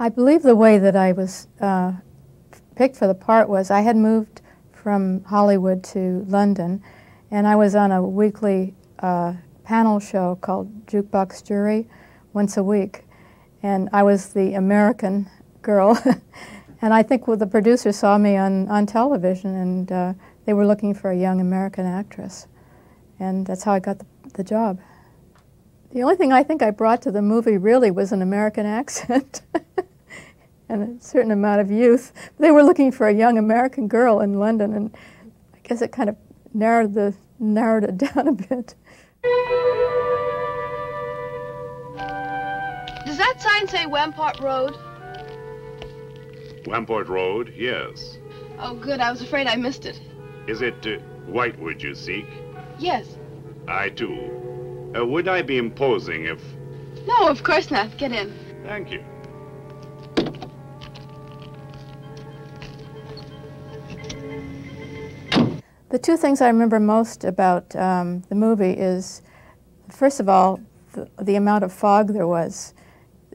I believe the way that I was uh, picked for the part was I had moved from Hollywood to London, and I was on a weekly uh, panel show called Jukebox Jury once a week, and I was the American girl. and I think well, the producer saw me on, on television, and uh, they were looking for a young American actress, and that's how I got the, the job. The only thing I think I brought to the movie really was an American accent and a certain amount of youth. They were looking for a young American girl in London, and I guess it kind of narrowed, the, narrowed it down a bit. Does that sign say Wamport Road? Wamport Road, yes. Oh, good. I was afraid I missed it. Is it uh, Whitewood you seek? Yes. I, too. Uh, would I be imposing if... No, of course not. Get in. Thank you. The two things I remember most about um, the movie is, first of all, the, the amount of fog there was.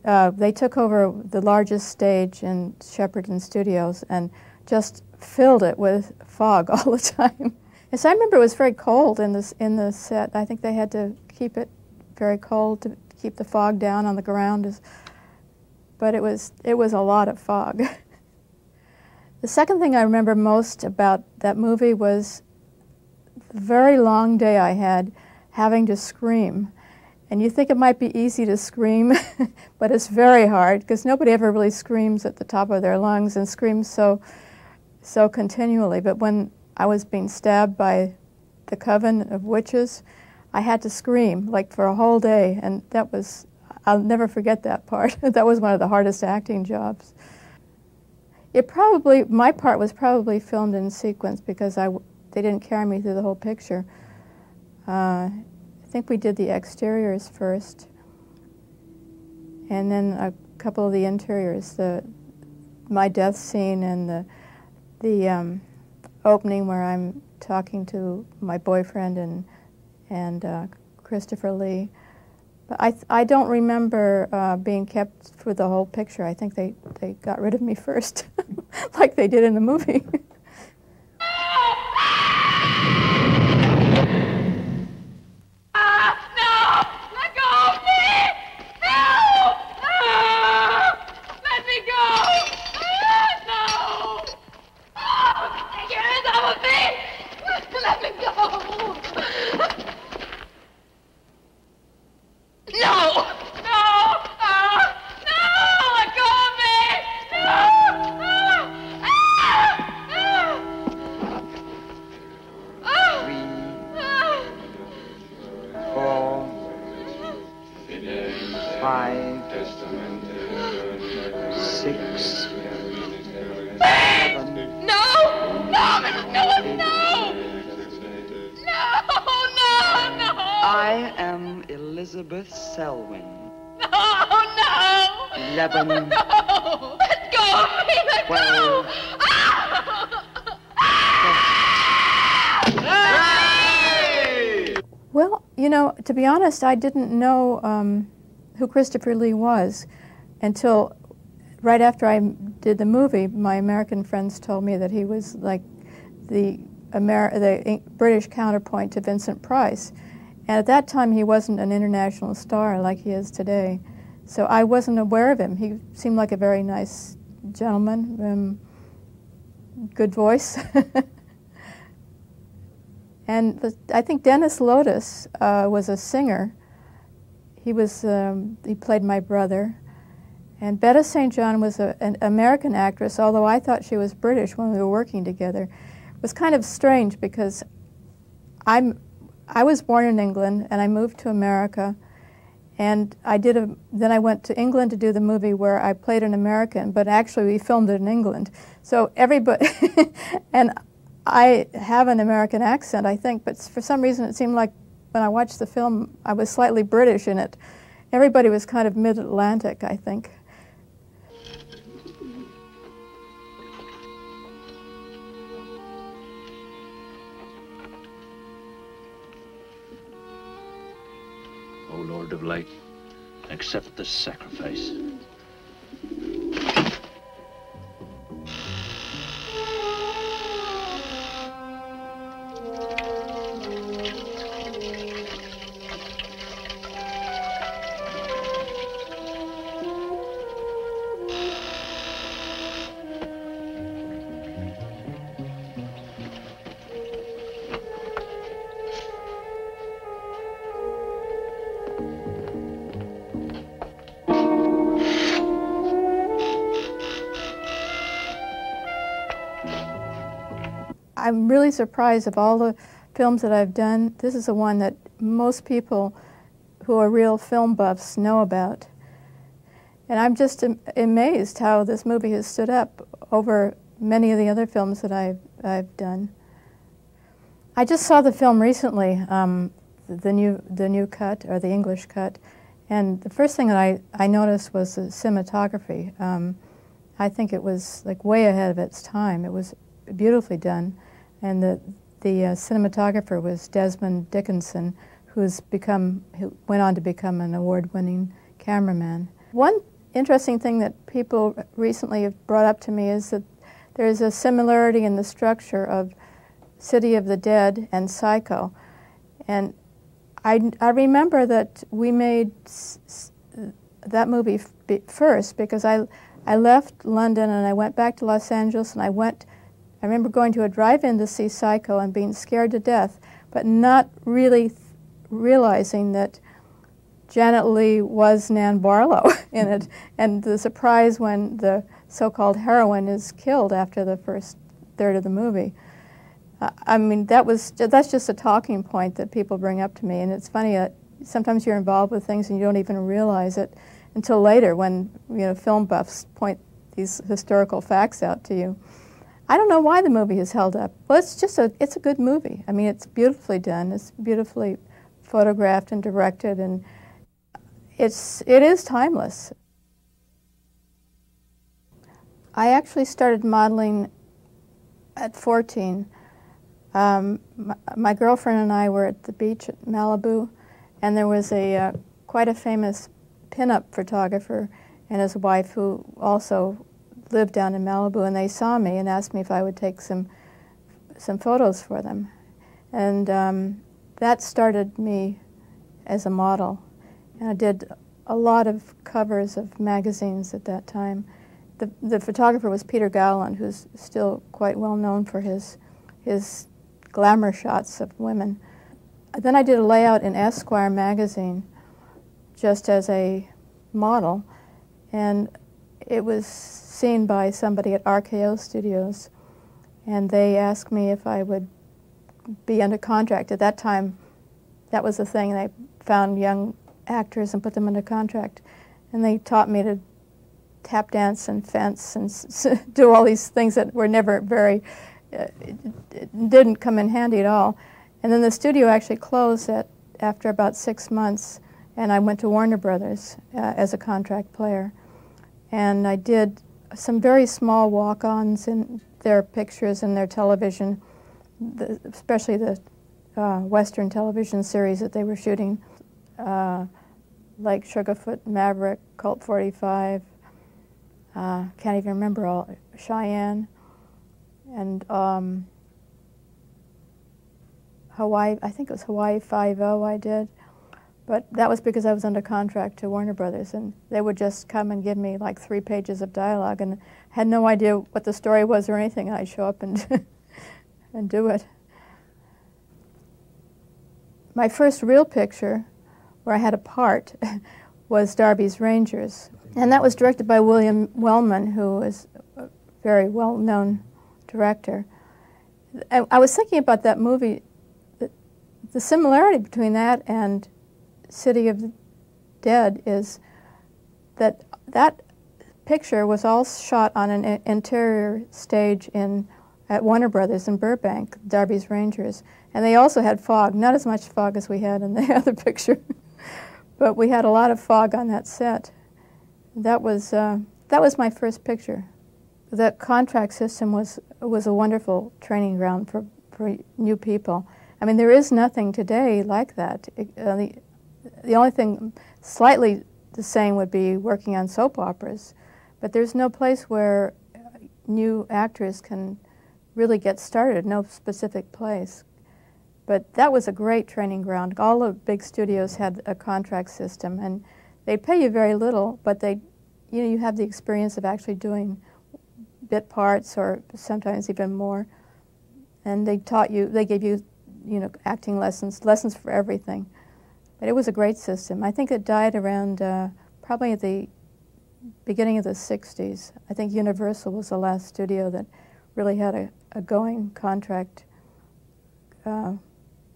Uh, they took over the largest stage in Shepperton Studios and just filled it with fog all the time. Yes, I remember it was very cold in this in the set. I think they had to keep it very cold to keep the fog down on the ground. But it was, it was a lot of fog. the second thing I remember most about that movie was the very long day I had having to scream. And you think it might be easy to scream, but it's very hard because nobody ever really screams at the top of their lungs and screams so, so continually. But when I was being stabbed by the coven of witches, I had to scream like for a whole day, and that was, I'll never forget that part. that was one of the hardest acting jobs. It probably, my part was probably filmed in sequence because I, they didn't carry me through the whole picture. Uh, I think we did the exteriors first, and then a couple of the interiors, the, my death scene and the, the um, opening where I'm talking to my boyfriend and and uh, Christopher Lee. But I, I don't remember uh, being kept for the whole picture. I think they, they got rid of me first, like they did in the movie. Eleven. No! Let go of me! Let Twelve. go! Well, you know, to be honest, I didn't know um, who Christopher Lee was until right after I did the movie. My American friends told me that he was like the, Amer the British counterpoint to Vincent Price. And at that time, he wasn't an international star like he is today. So I wasn't aware of him. He seemed like a very nice gentleman, um, good voice. and the, I think Dennis Lotis uh, was a singer. He was um, he played my brother. And Betta St. John was a, an American actress, although I thought she was British when we were working together. It was kind of strange because I'm I was born in England and I moved to America. And I did a, then I went to England to do the movie where I played an American, but actually we filmed it in England. So everybody, and I have an American accent, I think, but for some reason it seemed like when I watched the film, I was slightly British in it. Everybody was kind of mid-Atlantic, I think. Lord of Light, accept this sacrifice. I'm really surprised of all the films that I've done. This is the one that most people who are real film buffs know about. And I'm just am- amazed how this movie has stood up over many of the other films that I've, I've done. I just saw the film recently, um, the, new, the new cut, or the English cut, and the first thing that I, I noticed was the cinematography. Um, I think it was like way ahead of its time. It was beautifully done. And the, the uh, cinematographer was Desmond Dickinson, who's become, who went on to become an award-winning cameraman. One interesting thing that people recently have brought up to me is that there's a similarity in the structure of City of the Dead and Psycho. And I, I remember that we made that movie first because I, I left London and I went back to Los Angeles and I went, I remember going to a drive-in to see Psycho and being scared to death, but not really realizing that Janet Leigh was Nan Barlow in it, and the surprise when the so-called heroine is killed after the first third of the movie. Uh, I mean, that was that's just a talking point that people bring up to me, and it's funny that sometimes you're involved with things and you don't even realize it until later when you know film buffs point these historical facts out to you. I don't know why the movie is held up. Well, it's just a it's a good movie. I mean, it's beautifully done. It's beautifully photographed and directed, and it's it is timeless. I actually started modeling at 14. Um, my, my, girlfriend and I were at the beach at Malibu, and there was a uh, quite a famous pinup photographer and his wife who also lived down in Malibu, and they saw me and asked me if I would take some some photos for them, and um, that started me as a model. And I did a lot of covers of magazines at that time. The, the photographer was Peter Gowland, who's still quite well known for his, his glamour shots of women. Then I did a layout in Esquire magazine just as a model, and it was seen by somebody at RKO Studios, and they asked me if I would be under contract. At that time, that was the thing. They found young actors and put them under contract. And they taught me to tap dance and fence and do all these things that were never very, uh, didn't come in handy at all. And then the studio actually closed at, after about six months, and I went to Warner Brothers uh, as a contract player. And I did some very small walk-ons in their pictures and their television, the, especially the uh, Western television series that they were shooting uh, like Sugarfoot Maverick, Colt 45, uh, can't even remember all, Cheyenne, and um, Hawaii, I think it was Hawaii Five-O I did. But that was because I was under contract to Warner Brothers, and they would just come and give me like three pages of dialogue, and had no idea what the story was or anything. I'd show up and and do it. My first real picture where I had a part, was Darby's Rangers. And that was directed by William Wellman, who is a very well known director. I, I, was thinking about that movie, the, the similarity between that and City of the Dead is that that picture was all shot on an interior stage in at Warner Brothers in Burbank, Darby's Rangers. And they also had fog, not as much fog as we had in the other picture. But we had a lot of fog on that set. That was, uh, that was my first picture. The contract system was, was a wonderful training ground for, for new people. I mean, there is nothing today like that. It, uh, the, the only thing slightly the same would be working on soap operas, but there's no place where new actors can really get started, no specific place. But that was a great training ground. All the big studios had a contract system, and they pay you very little, but they, you know, you have the experience of actually doing bit parts or sometimes even more. And they taught you, they gave you, you know, acting lessons, lessons for everything. But it was a great system. I think it died around uh, probably at the beginning of the 60s. I think Universal was the last studio that really had a, a going contract uh,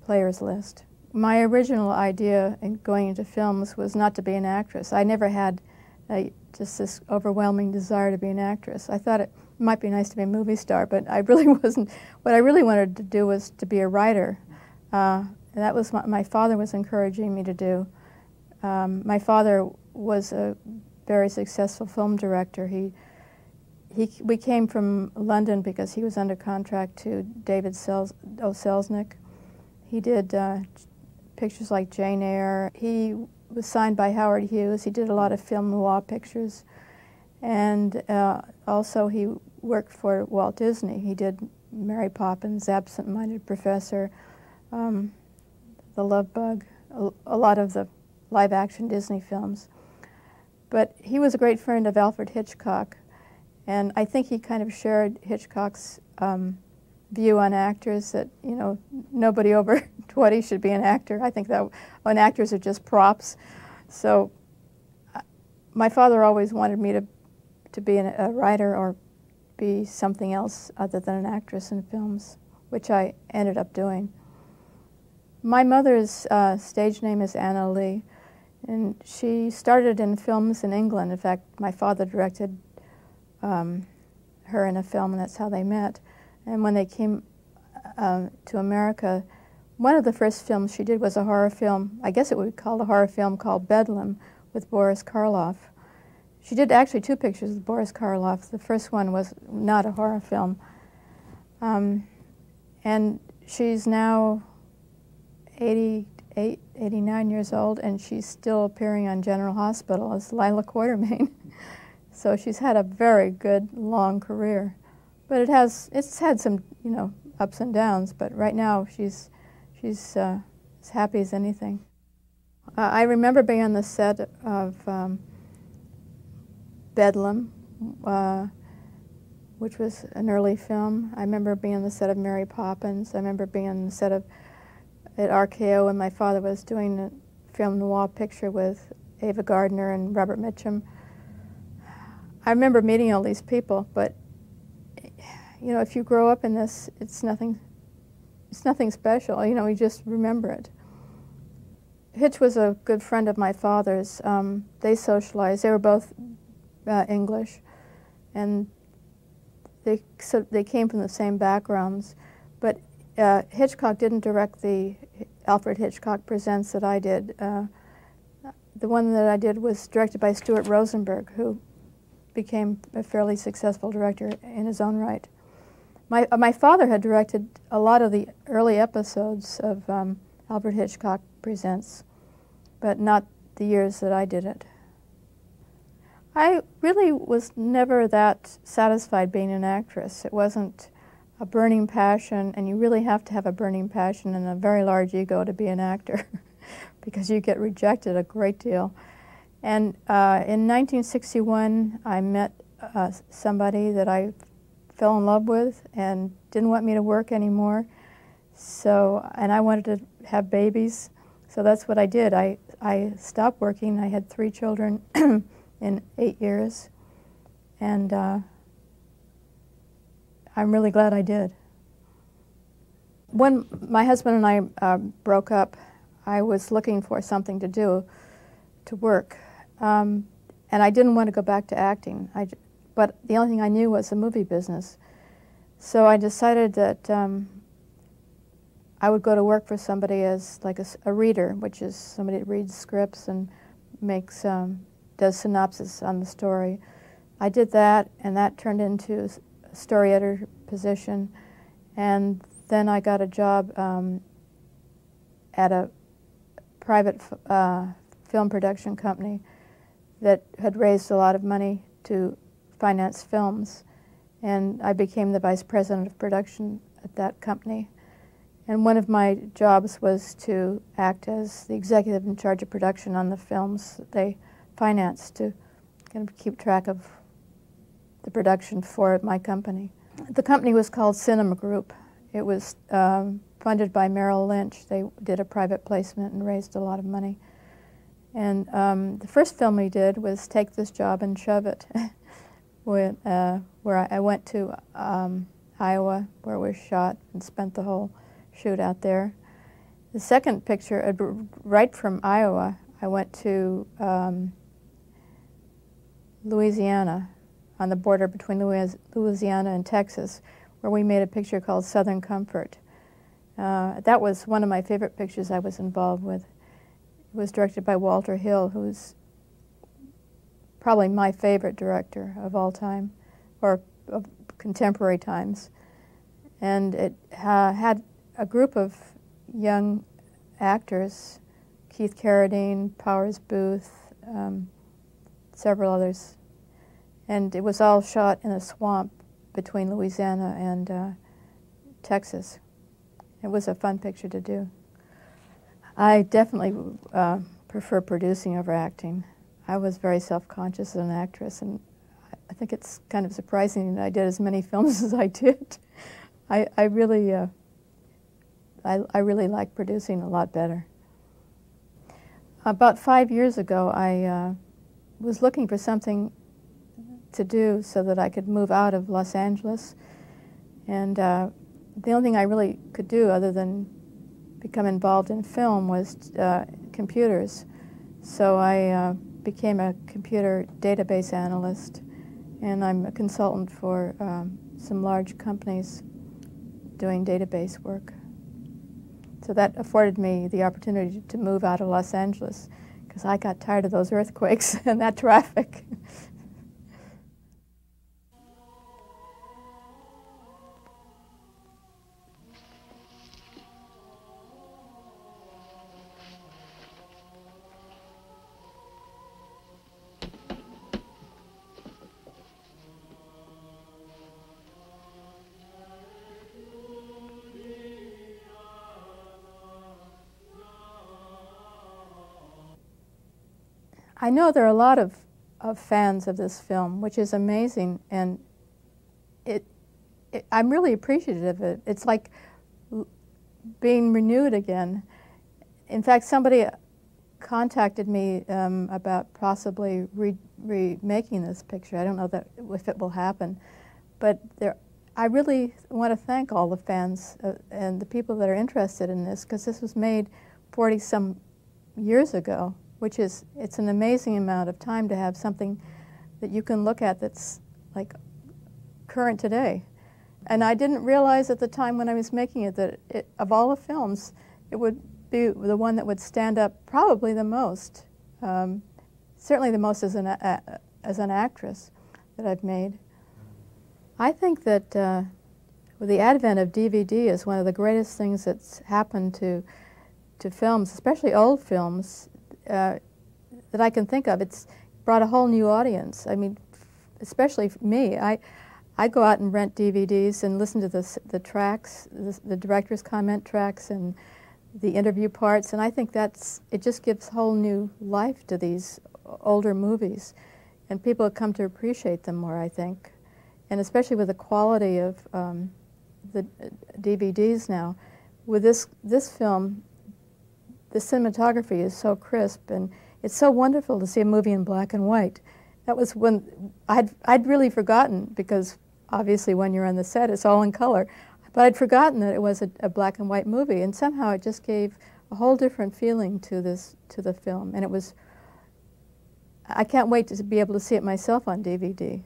players list. My original idea in going into films was not to be an actress. I never had a, just this overwhelming desire to be an actress. I thought it might be nice to be a movie star, but I really wasn't. What I really wanted to do was to be a writer. Uh, and that was what my father was encouraging me to do. Um, my father was a very successful film director. He, he, we came from London because he was under contract to David Sels, O. Selznick. He did uh, pictures like Jane Eyre. He was signed by Howard Hughes. He did a lot of film noir pictures. And uh, also he worked for Walt Disney. He did Mary Poppins, Absent Minded Professor, um, The Love Bug, a, lot of the live action Disney films. But he was a great friend of Alfred Hitchcock. And I think he kind of shared Hitchcock's um, view on actors that, you know, nobody over 20 should be an actor. I think that when actors are just props. So uh, my father always wanted me to, to be an, a writer or be something else other than an actress in films, which I ended up doing. My mother's uh, stage name is Anna Lee, and she started in films in England. In fact, my father directed um, her in a film, and that's how they met. And when they came uh, to America, one of the first films she did was a horror film. I guess it would be called a horror film called Bedlam with Boris Karloff. She did actually two pictures with Boris Karloff. The first one was not a horror film. Um, and she's now 88, 89 years old, and she's still appearing on General Hospital as Lila Quartermaine. so she's had a very good, long career. But it has, it's had some, you know, ups and downs, but right now she's She's uh, as happy as anything. Uh, I remember being on the set of um, Bedlam, uh, which was an early film. I remember being on the set of Mary Poppins. I remember being on the set of at RKO when my father was doing a film noir picture with Ava Gardner and Robert Mitchum. I remember meeting all these people, but you know, if you grow up in this, it's nothing it's nothing special, you know, you just remember it. Hitch was a good friend of my father's. Um, they socialized. They were both uh, English, and they so they came from the same backgrounds. Uh, Hitchcock didn't direct the Alfred Hitchcock Presents that I did. Uh, the one that I did was directed by Stuart Rosenberg, who became a fairly successful director in his own right. My, uh, my father had directed a lot of the early episodes of um, Alfred Hitchcock Presents, but not the years that I did it. I really was never that satisfied being an actress. It wasn't a burning passion, and you really have to have a burning passion and a very large ego to be an actor because you get rejected a great deal. And uh, in 1961, I met uh, somebody that I fell in love with and didn't want me to work anymore. So, and I wanted to have babies. So that's what I did. I, I stopped working. I had three children in eight years. And uh, I'm really glad I did. When my husband and I uh, broke up, I was looking for something to do, to work. Um, and I didn't want to go back to acting. I, but the only thing I knew was the movie business. So I decided that um, I would go to work for somebody as like a, a, reader, which is somebody that reads scripts and makes um, does synopsis on the story. I did that, and that turned into story editor position, and then I got a job um, at a private uh, film production company that had raised a lot of money to finance films. And I became the vice president of production at that company. And one of my jobs was to act as the executive in charge of production on the films that they financed to kind of keep track of production for my company. The company was called Cinema Group. It was um, funded by Merrill Lynch. They did a private placement and raised a lot of money. And um, the first film we did was Take This Job and Shove It. with, uh, where I, went to um, Iowa, where we shot and spent the whole shoot out there. The second picture, uh, right from Iowa, I went to um, Louisiana, on the border between Louisiana and Texas, where we made a picture called Southern Comfort. Uh, that was one of my favorite pictures I was involved with. It was directed by Walter Hill, who's probably my favorite director of all time, or of contemporary times. And it uh, had a group of young actors, Keith Carradine, Powers Boothe, um, several others. And it was all shot in a swamp between Louisiana and uh, Texas. It was a fun picture to do. I definitely uh, prefer producing over acting. I was very self-conscious as an actress, and I think it's kind of surprising that I did as many films as I did. I, I really, uh, I, I really like producing a lot better. About five years ago, I uh, was looking for something to do so that I could move out of Los Angeles. And uh, the only thing I really could do other than become involved in film was uh, computers. So I uh, became a computer database analyst, and I'm a consultant for um, some large companies doing database work. So that afforded me the opportunity to move out of Los Angeles because I got tired of those earthquakes and that traffic. I know there are a lot of, of fans of this film, which is amazing, and it, it I'm really appreciative of it. It's like being renewed again. In fact, somebody contacted me um, about possibly re remaking this picture. I don't know that if it will happen, but there, I really want to thank all the fans uh, and the people that are interested in this because this was made 40 some years ago which is, it's an amazing amount of time to have something that you can look at that's like current today. And I didn't realize at the time when I was making it that it, of all the films, it would be the one that would stand up probably the most, um, certainly the most as an, as an actress that I've made. I think that uh, the advent of DVD is one of the greatest things that's happened to, to films, especially old films, uh, that I can think of. It's brought a whole new audience. I mean, especially me. I, I go out and rent DVDs and listen to the, the tracks, the, the director's comment tracks and the interview parts, and I think that's, it just gives whole new life to these older movies. And people have come to appreciate them more, I think. And especially with the quality of um, the DVDs now. With this, this film, the cinematography is so crisp and it's so wonderful to see a movie in black and white. That was when I'd, I'd really forgotten because obviously when you're on the set it's all in color, but I'd forgotten that it was a, a black and white movie and somehow it just gave a whole different feeling to this to the film and it was I can't wait to be able to see it myself on DVD.